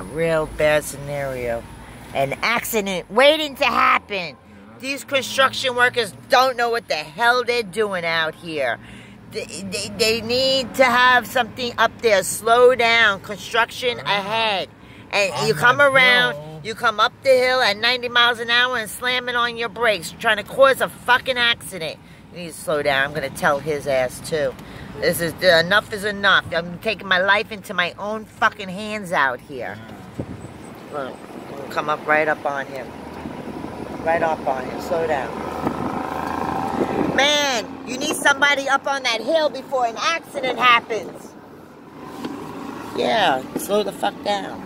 a real bad scenario. An accident waiting to happen. These construction workers don't know what the hell they're doing out here. They, they, they need to have something up there. Slow down. Construction ahead. And oh you come around, you come up the hill at 90 miles an hour and slamming on your brakes, trying to cause a fucking accident. You need to slow down. I'm going to tell his ass too. This is uh, enough is enough. I'm taking my life into my own fucking hands out here. Look, come up right up on him. Right up on him. Slow down. Man, you need somebody up on that hill before an accident happens. Yeah, slow the fuck down.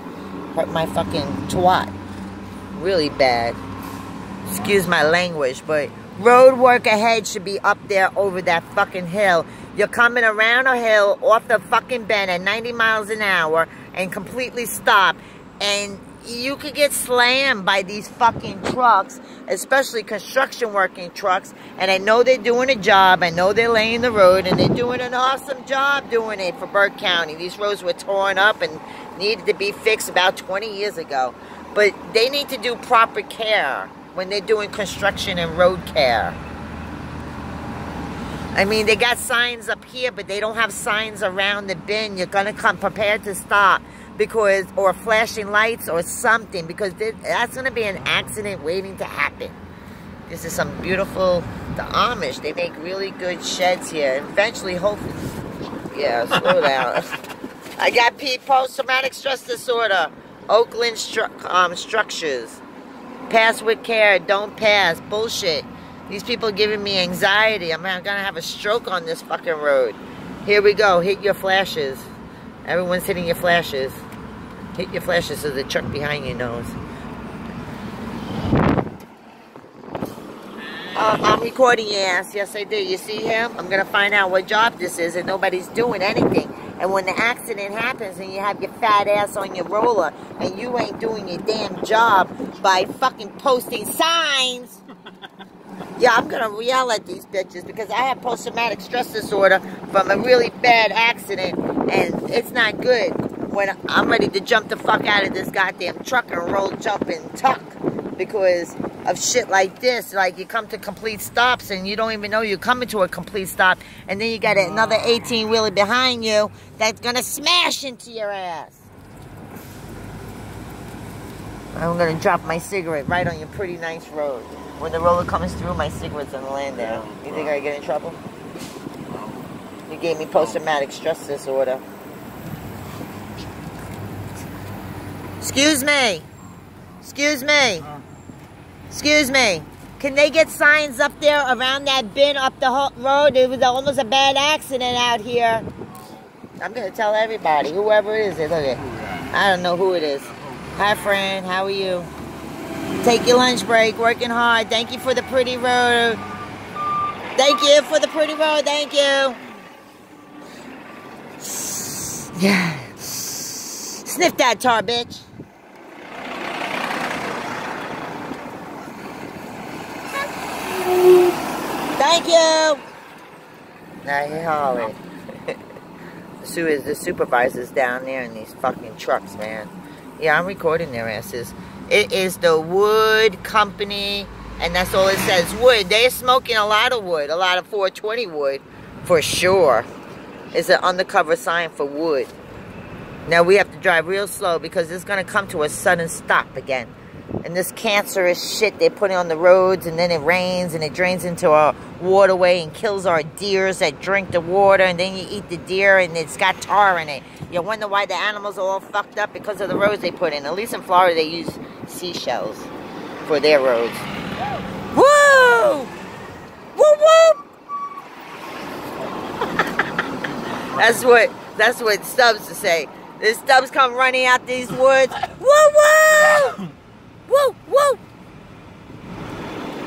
Hurt my fucking twat. Really bad. Excuse my language, but road work ahead should be up there over that fucking hill. You're coming around a hill off the fucking bend at 90 miles an hour and completely stop. And you could get slammed by these fucking trucks, especially construction working trucks. And I know they're doing a job. I know they're laying the road and they're doing an awesome job doing it for Burke County. These roads were torn up and needed to be fixed about 20 years ago. But they need to do proper care when they're doing construction and road care. I mean, they got signs up here, but they don't have signs around the bend. You're going to come prepared to stop because, or flashing lights or something, because that's going to be an accident waiting to happen. This is some beautiful, the Amish, they make really good sheds here. Eventually, hopefully, yeah, slow down. I got P post-traumatic stress disorder, Oakland stru um, structures. Pass with care, don't pass, bullshit. These people giving me anxiety. I'm gonna have a stroke on this fucking road. Here we go, hit your flashes. Everyone's hitting your flashes. Hit your flashes so the truck behind you knows. Uh, I'm recording your ass. Yes, I do. You see him? I'm going to find out what job this is and nobody's doing anything. And when the accident happens and you have your fat ass on your roller and you ain't doing your damn job by fucking posting signs, yeah, I'm going to yell at these bitches because I have post-traumatic stress disorder from a really bad accident and it's not good when I'm ready to jump the fuck out of this goddamn truck and roll, jump, and tuck because of shit like this. Like you come to complete stops and you don't even know you're coming to a complete stop, and then you got another 18 wheeler behind you that's gonna smash into your ass. I'm gonna drop my cigarette right on your pretty nice road. When the roller comes through, my cigarette's gonna land there. You think I get in trouble? You gave me post-traumatic stress disorder. Excuse me. Excuse me. Uh-huh. Excuse me. Can they get signs up there around that bin up the road? It was almost a bad accident out here. I'm going to tell everybody, whoever it is. Look at I don't know who it is. Hi, friend. How are you? Take your lunch break. Working hard. Thank you for the pretty road. Thank you for the pretty road. Thank you. Yeah. Sniff that tar, bitch. Thank you. Now he hollering. the supervisor's down there in these fucking trucks, man. Yeah, I'm recording their asses. It is the wood company, and that's all it says, wood. They're smoking a lot of wood, a lot of 420 wood, for sure. It's an undercover sign for wood. Now we have to drive real slow because it's going to come to a sudden stop again and this cancerous shit they're putting on the roads and then it rains and it drains into our waterway and kills our deers that drink the water and then you eat the deer and it's got tar in it. You wonder why the animals are all fucked up because of the roads they put in. At least in Florida they use seashells for their roads. Woo! Woo woo! that's what that's what Stubbs to say. The Stubbs come running out these woods. Woo woo! Woo, woo.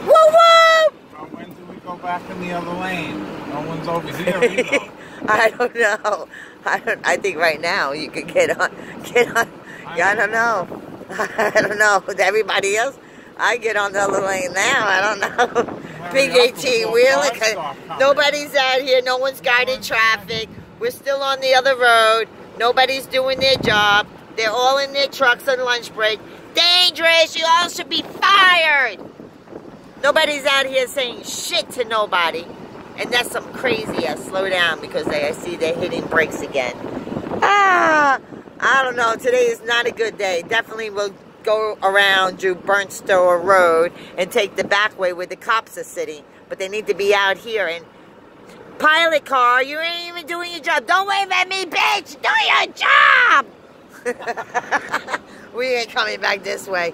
Woo, woo. When do we go back in the other lane? No one's over here either. I don't know. I don't. I think right now you could get on. Get on. Yeah, I don't know. I don't know. With everybody else, I get on the other lane now. I don't know. Big 18 wheeler. Nobody's out here. No one's guiding traffic. We're still on the other road. Nobody's doing their job. They're all in their trucks on lunch break. Dangerous! You all should be fired! Nobody's out here saying shit to nobody. And that's some crazy ass slow down because they I see they're hitting brakes again. Ah! I don't know. Today is not a good day. Definitely will go around Drew Burnstow Road and take the back way where the cops are sitting. But they need to be out here and pilot car, you ain't even doing your job. Don't wave at me, bitch! Do your job! we ain't coming back this way.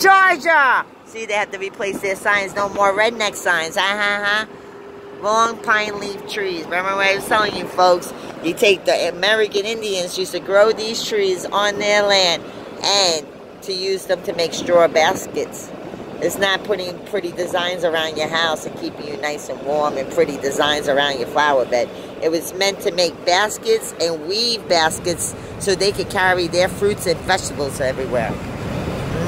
Georgia! See, they have to replace their signs. No more redneck signs. Ha ha ha. Long pine leaf trees. Remember what I was telling you, folks? You take the American Indians used to grow these trees on their land and to use them to make straw baskets. It's not putting pretty designs around your house and keeping you nice and warm and pretty designs around your flower bed. It was meant to make baskets and weave baskets so they could carry their fruits and vegetables everywhere. Mm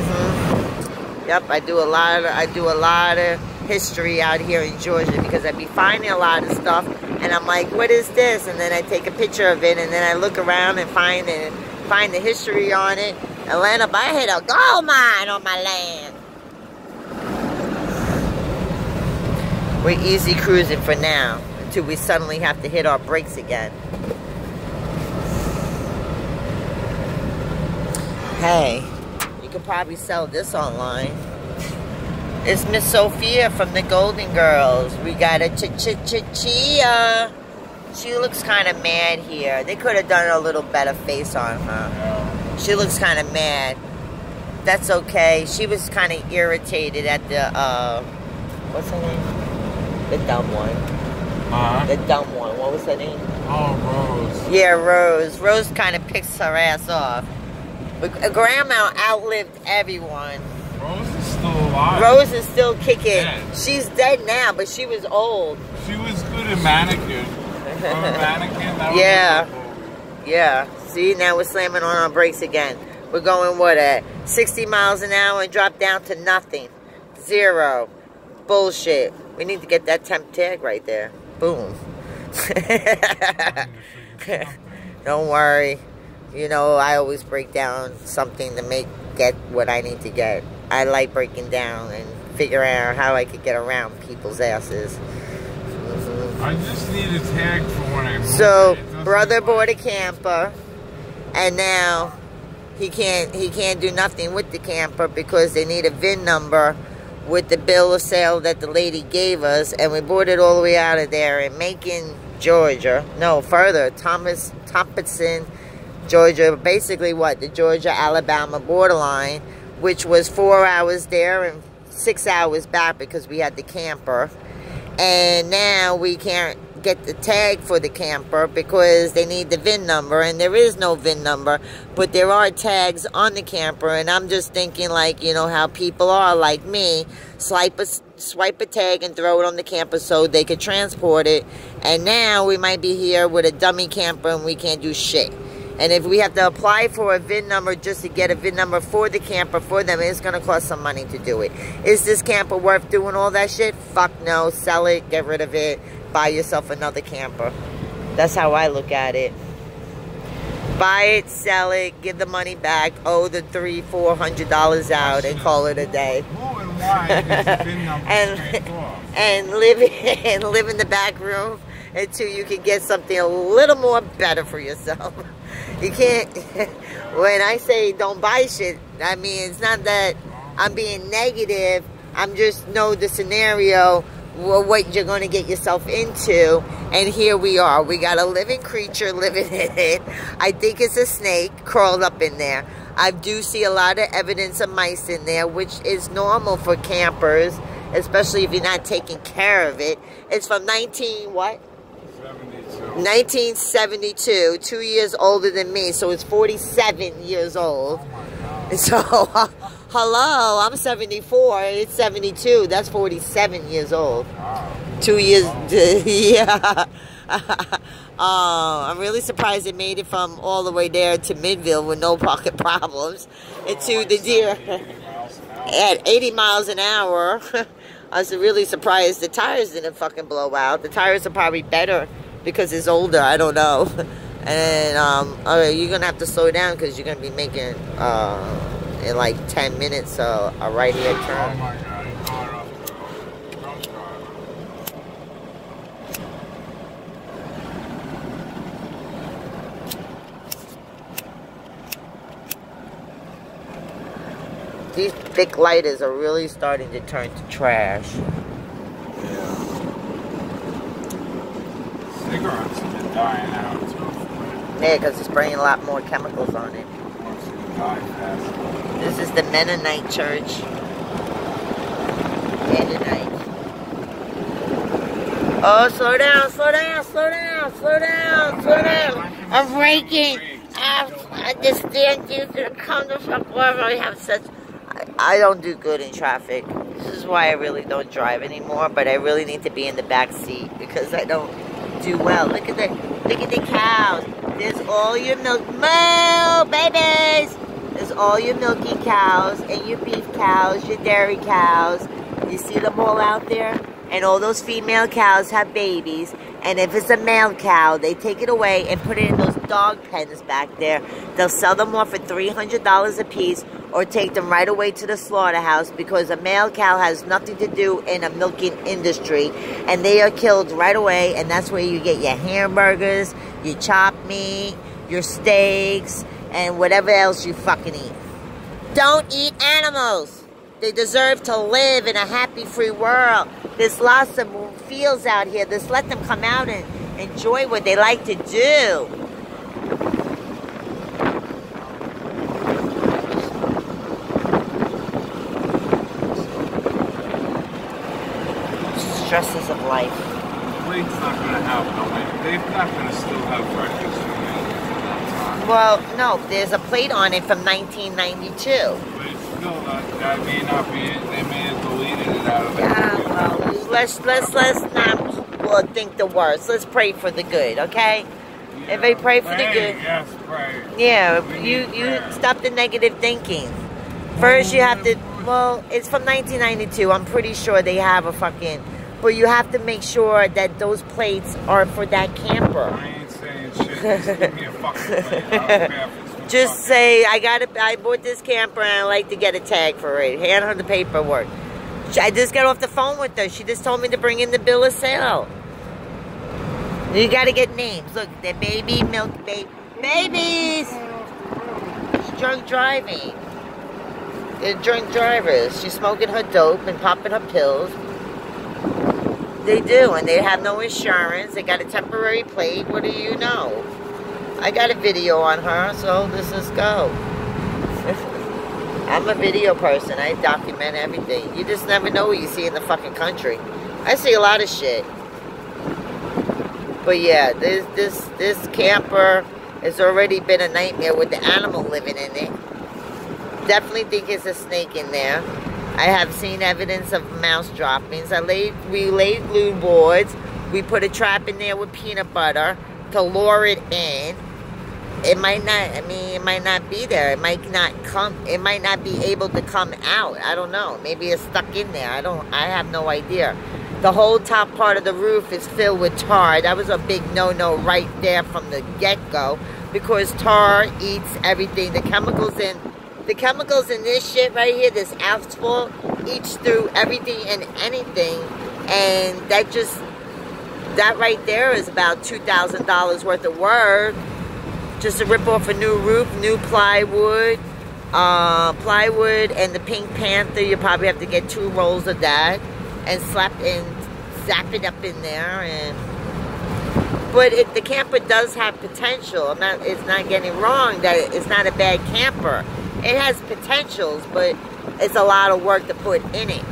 -hmm. Yep, I do a lot of I do a lot of history out here in Georgia because I'd be finding a lot of stuff and I'm like, what is this? And then I take a picture of it and then I look around and find it find the history on it. Atlanta, I hit a gold mine on my land. We're easy cruising for now until we suddenly have to hit our brakes again. Hey, you could probably sell this online. It's Miss Sophia from the Golden Girls. We got a ch-ch-ch-chia. She looks kind of mad here. They could have done a little better face on her. She looks kind of mad. That's okay. She was kind of irritated at the, uh, what's her name? The dumb one. Uh-huh. The dumb one. What was her name? Oh, Rose. Yeah, Rose. Rose kind of picks her ass off. But Grandma outlived everyone. Rose is still alive. Rose is still kicking. Yeah. She's dead now, but she was old. She was good at manicure. From a mannequin, Yeah. wonderful. Yeah. See, now we're slamming on our brakes again. We're going, what, at 60 miles an hour and drop down to nothing. Zero. Bullshit. We need to get that temp tag right there. Boom. Don't worry. You know, I always break down something to make get what I need to get. I like breaking down and figuring out how I could get around people's asses. Mhm. I just need a tag for when I So it. It doesn't brother bought a camper, and now he can't he can't do nothing with the camper because they need a VIN number with the bill of sale that the lady gave us, and we bought it all the way out of there in Macon, Georgia. No, further, Thomas Thompson, Georgia. Basically, what the Georgia Alabama borderline, which was four hours there and six hours back because we had the camper and now we can't get the tag for the camper because they need the VIN number and there is no VIN number but there are tags on the camper and I'm just thinking like you know how people are like me swipe a, swipe a tag and throw it on the camper so they could transport it and now we might be here with a dummy camper and we can't do shit and if we have to apply for a VIN number just to get a VIN number for the camper for them, it's going to cost some money to do it. Is this camper worth doing all that shit? Fuck no. Sell it, get rid of it, buy yourself another camper. That's how I look at it. Buy it, sell it, give the money back, owe the three, four hundred dollars out, and call it a day. And white is the VIN number And- straight off. And live and live in the back room until you can get something a little more better for yourself. You can't. When I say don't buy shit, I mean it's not that I'm being negative. I'm just know the scenario, wh- what you're going to get yourself into, and here we are. We got a living creature living in it. I think it's a snake crawled up in there. I do see a lot of evidence of mice in there, which is normal for campers, especially if you're not taking care of it. It's from 19 what? 1972, two years older than me, so it's 47 years old. Oh. So, hello, I'm 74, it's 72, that's 47 years old. Wow. Two years, yeah. Uh, I'm really surprised it made it from all the way there to Midville with no pocket problems. And to the deer at 80 miles an hour. I was really surprised the tires didn't fucking blow out. The tires are probably better because it's older. I don't know. And um, you're gonna have to slow down because you're gonna be making uh, in like 10 minutes uh, a right hand Oh turn. my god, he's going up the Don't start. These thick lighters are really starting to turn to trash. Yeah. Cigarettes have been dying out. Yeah, because it's spraying a lot more chemicals on it. This is the Mennonite church. Mennonite. Oh, slow down, slow down, slow down, slow down, slow down. I'm breaking. I, I just you to come the fuck over. I have such. I, I don't do good in traffic. This is why I really don't drive anymore. But I really need to be in the back seat because I don't do well. Look at the look at the cows. There's all your milk. Moo, babies. There's all your milky cows and your beef cows, your dairy cows. You see them all out there? And all those female cows have babies. And if it's a male cow, they take it away and put it in those dog pens back there. They'll sell them off for $300 a piece or take them right away to the slaughterhouse because a male cow has nothing to do in a milking industry. And they are killed right away. And that's where you get your hamburgers, your chopped meat, your steaks, and whatever else you fucking eat. Don't eat animals. They deserve to live in a happy, free world. There's lots of fields out here. Just let them come out and enjoy what they like to do. Stresses of life. Blake's not gonna have no way. They're not gonna still have records from that Well, no, there's a plate on it from 1992. time. But it's still not, that may not be it. They may have deleted it out of Yeah, well, let's let's let's not well, think the worst. Let's pray for the good, okay? everybody pray for the good. Yes, pray. Yeah, We you you prayer. stop the negative thinking. First, you have to. Well, it's from 1992. I'm pretty sure they have a fucking. But you have to make sure that those plates are for that camper. I ain't saying shit. Just give me a fucking plate. I don't care if it's for Just say I got it. I bought this camper and I like to get a tag for it. Hand her the paperwork. I just got off the phone with her. She just told me to bring in the bill of sale. You got to get names. Look, the baby milk ba- babies. She's drunk driving. They're drunk drivers. She's smoking her dope and popping her pills. They do, and they have no insurance. They got a temporary plate. What do you know? I got a video on her, so let's just go. I'm a video person. I document everything. You just never know what you see in the fucking country. I see a lot of shit. But yeah, this this this camper has already been a nightmare with the animal living in it. Definitely think it's a snake in there. I have seen evidence of mouse droppings. I laid we laid glue boards. We put a trap in there with peanut butter to lure it in. It might not. I mean, it might not be there. It might not come. It might not be able to come out. I don't know. Maybe it's stuck in there. I don't. I have no idea. The whole top part of the roof is filled with tar. That was a big no-no right there from the get-go because tar eats everything. The chemicals in the chemicals in this shit right here, this asphalt, eats through everything and anything, and that just that right there is about two thousand dollars worth of work just to rip off a new roof, new plywood, uh, plywood, and the Pink Panther. You probably have to get two rolls of that and slap and zap it up in there. And but it, the camper does have potential. I'm not. It's not getting wrong that it's not a bad camper. It has potentials, but it's a lot of work to put in it.